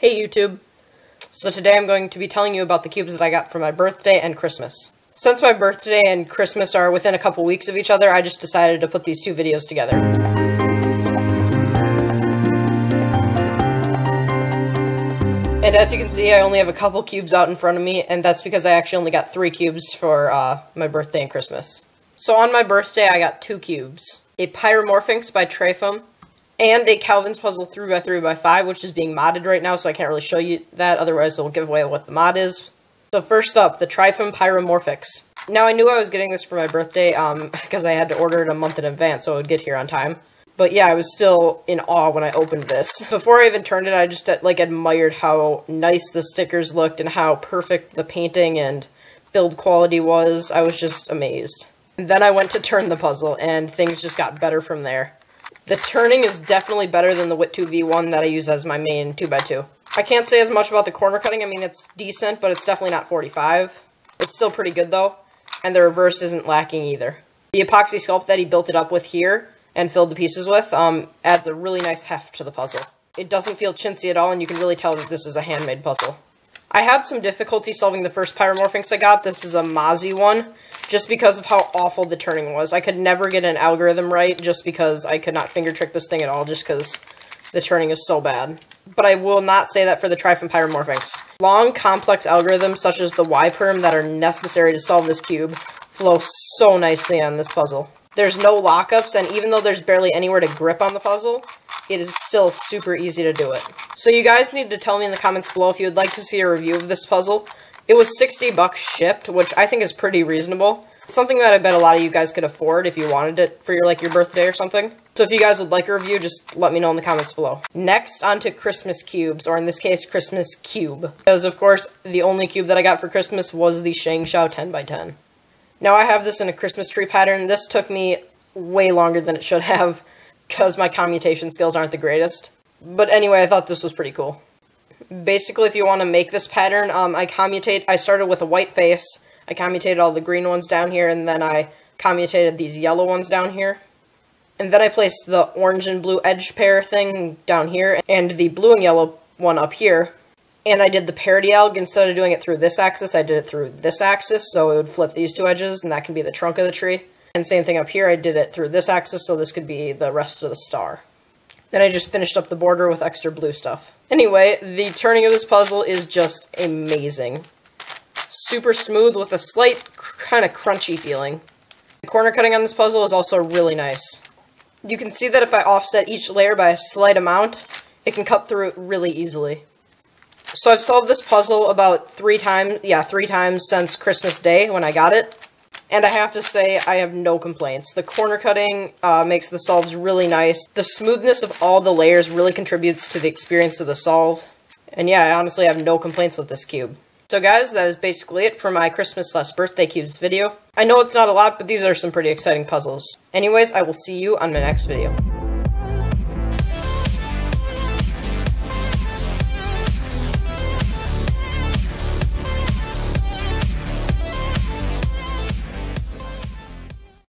Hey YouTube! So today I'm going to be telling you about the cubes that I got for my birthday and Christmas. Since my birthday and Christmas are within a couple weeks of each other, I just decided to put these two videos together. And as you can see, I only have a couple cubes out in front of me, and that's because I actually only got three cubes for uh, my birthday and Christmas. So on my birthday, I got two cubes. A Pyramorphinx by Traiphum, and a Calvin's Puzzle 3x3x5, which is being modded right now, so I can't really show you that, otherwise it'll give away what the mod is. So first up, the Traiphum Pyramorphinx. Now, I knew I was getting this for my birthday, um, because I had to order it a month in advance, so it would get here on time. But yeah, I was still in awe when I opened this. Before I even turned it, I just, like, admired how nice the stickers looked and how perfect the painting and build quality was. I was just amazed. And then I went to turn the puzzle, and things just got better from there. The turning is definitely better than the WIT 2v1 that I use as my main 2x2. I can't say as much about the corner cutting. I mean, it's decent, but it's definitely not 45. It's still pretty good, though. And the reverse isn't lacking either. The epoxy sculpt that he built it up with here and filled the pieces with um, adds a really nice heft to the puzzle. It doesn't feel chintzy at all, and you can really tell that this is a handmade puzzle. I had some difficulty solving the first Pyramorphinx I got. This is a MoZhi one just because of how awful the turning was. I could never get an algorithm right just because I could not finger trick this thing at all just because the turning is so bad. But I will not say that for the Traiphum Pyramorphinx. Long, complex algorithms such as the Y-perm that are necessary to solve this cube flow so nicely on this puzzle. There's no lockups, and even though there's barely anywhere to grip on the puzzle, it is still super easy to do it. So you guys need to tell me in the comments below if you would like to see a review of this puzzle. It was 60 bucks shipped, which I think is pretty reasonable. Something that I bet a lot of you guys could afford if you wanted it for your like your birthday or something. So if you guys would like a review, just let me know in the comments below. Next, onto Christmas cubes, or in this case, Christmas cube. Because of course, the only cube that I got for Christmas was the Shang ShengShou 10x10. Now I have this in a Christmas tree pattern. This took me way longer than it should have, because my commutation skills aren't the greatest. But anyway, I thought this was pretty cool basically, if you want to make this pattern, um, I commutate, I started with a white face, I commutated all the green ones down here, and then I commutated these yellow ones down here. And then I placed the orange and blue edge pair thing down here, and the blue and yellow one up here. And I did the parity alg, instead of doing it through this axis, I did it through this axis, so it would flip these two edges, and that can be the trunk of the tree. And same thing up here, I did it through this axis, so this could be the rest of the star. Then I just finished up the border with extra blue stuff. Anyway, the turning of this puzzle is just amazing. Super smooth with a slight kind of crunchy feeling. The corner cutting on this puzzle is also really nice. You can see that if I offset each layer by a slight amount, it can cut through it really easily. So I've solved this puzzle about three times, yeah, three times since Christmas Day when I got it. And I have to say, I have no complaints. The corner cutting uh, makes the solves really nice. The smoothness of all the layers really contributes to the experience of the solve. And yeah, I honestly have no complaints with this cube. So guys, that is basically it for my Christmas slash birthday cubes video. I know it's not a lot, but these are some pretty exciting puzzles. Anyways, I will see you on my next video.